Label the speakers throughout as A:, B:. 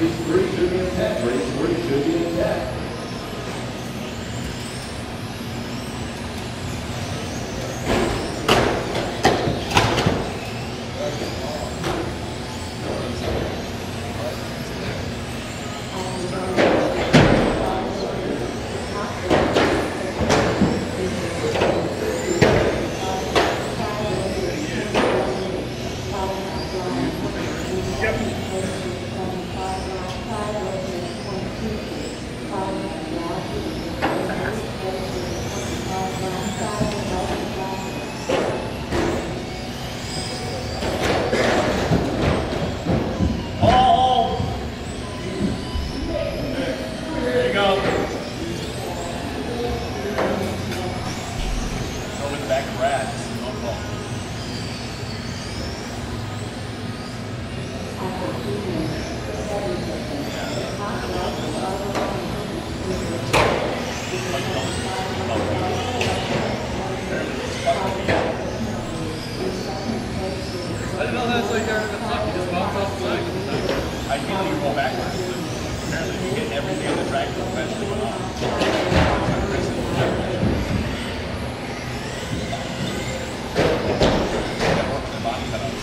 A: Race three should be in Race three should be in Brad's. No fault.
B: I didn't know that's like there in the top, you just bounce off the leg.
A: Ideally, you go backwards. Apparently, you get everything on the track professionally went off.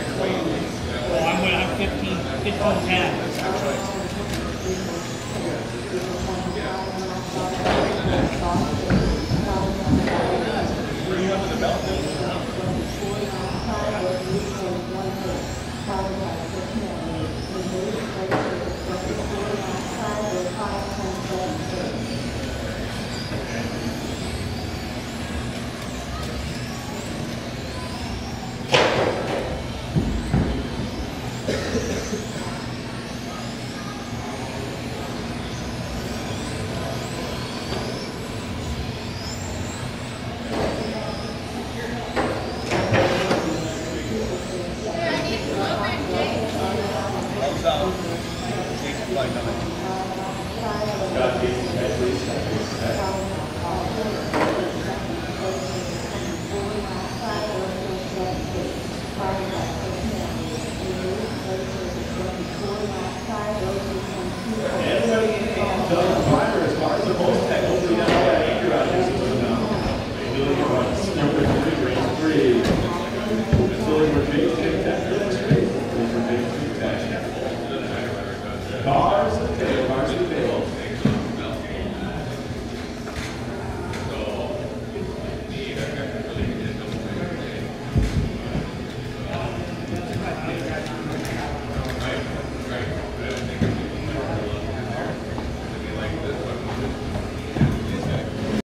C: Oh, I'm gonna have 15, 15 tab.
A: Were you Go.